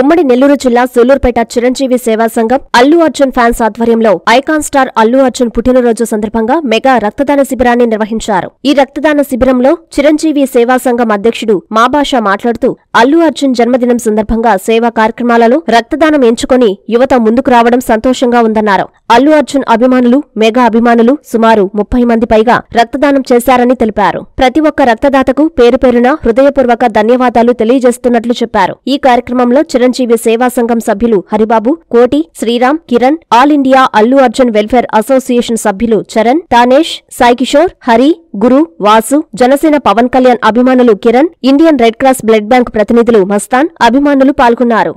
ఉమ్మడి నెల్లూరు జిల్లా సూలూరుపేట చిరంజీవి సేవా సంఘం అల్లు అర్జున్ ఫ్యాన్స్ ఆధ్వర్యంలో ఐకాన్ స్టార్ అల్లు అర్జున్ పుట్టినరోజు సందర్భంగా మెగా రక్తదాన శిబిరాన్ని నిర్వహించారు. ఈ రక్తదాన శిబిరంలో చిరంజీవి సేవా సంఘం అధ్యక్షుడు మాబాషా మాట్లాడుతూ అల్లు అర్జున్ జన్మదినం సందర్భంగా సేవా కార్యక్రమాలలో రక్తదానం ఎంచుకొని యువత ముందుకు రావడం సంతోషంగా ఉందన్నారు. అల్లు అర్జున్ అభిమానులు మెగా అభిమానులు సుమారు ముప్పై మంది పైగా రక్తదానం చేశారని తెలిపారు. ప్రతి ఒక్క రక్తదాతకు పేరు పేరున హృదయపూర్వక ధన్యవాదాలు తెలియజేస్తున్నట్లు చెప్పారు. ఈ కార్యక్రమంలో చిరంజీవి సేవా సంఘం సభ్యులు Haribabu Koti Sriram Kiran all India Allu Arjun welfare association సభ్యులు చరణ్ తానేష్ సాయికిషోర్ హరి గురు వాసు జనసేన పవన్ కళ్యాణ్ అభిమానులు Kiran Indian red cross blood bank ప్రతినిధులు మస్తాన్ అభిమానులు పాల్గొన్నారు.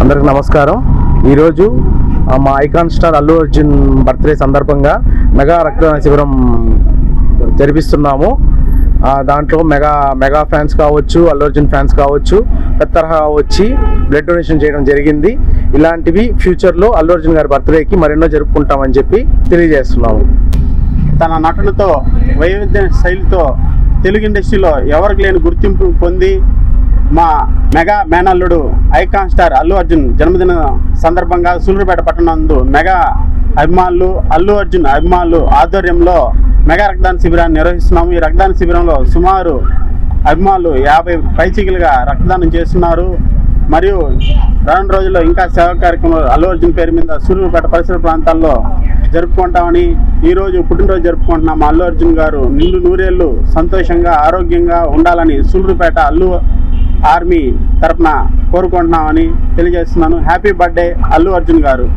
అందరికి నమస్కారం. ఈరోజు మా icon star Allu Arjun birthday సందర్భంగా మెగా రక్తదాన శిబిరం జరిపిస్తున్నాము. దాంట్లో మెగా మెగా ఫ్యాన్స్ కావచ్చు అల్లు అర్జున్ ఫ్యాన్స్ కావచ్చు పెద్ద తరహా వచ్చి బ్లడ్ డొనేషన్ చేయడం జరిగింది. ఇలాంటివి ఫ్యూచర్లో అల్లు అర్జున్ గారి బర్త్డేకి మరెన్నో జరుపుకుంటామని చెప్పి తెలియజేస్తున్నాము. తన నటనతో వైవిధ్య శైలితో తెలుగు ఇండస్ట్రీలో ఎవరికి లేని గుర్తింపు పొంది మా మెగా మేనల్లుడు ఐకాన్ స్టార్ అల్లు అర్జున్ జన్మదిన సందర్భంగా సూలూరుపేట పట్టణందు మెగా అభిమానులు అల్లు అర్జున్ అభిమానులు ఆధ్వర్యంలో మెగా రక్తదాన శిబిరాన్ని నిర్వహిస్తున్నాము. ఈ రక్తదాన శిబిరంలో సుమారు అభిమానులు యాభై పైచికలుగా రక్తదానం చేస్తున్నారు. మరియు రెండు రోజుల్లో ఇంకా సేవా కార్యక్రమాలు అల్లు అర్జున్ పేరు మీద సూర్యుపేట పరిసర ప్రాంతాల్లో జరుపుకుంటామని ఈరోజు పుట్టినరోజు జరుపుకుంటున్నాం. అల్లు అర్జున్ గారు నిండు నూరేళ్ళు సంతోషంగా ఆరోగ్యంగా ఉండాలని సూర్యుపేట అల్లు ఆర్మీ తరఫున కోరుకుంటున్నామని తెలియజేస్తున్నాను. Happy birthday Allu Arjun garu.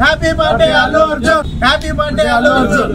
Happy birthday Allu Arjun happy birthday Allu Arjun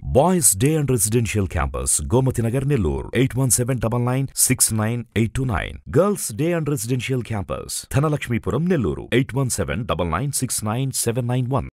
Boys Day and Residential Campus, Gomatinagar Nellore, 817-99-69829. Girls Day and Residential Campus, Thanalakshmipuram Nellore, 817-99-69791.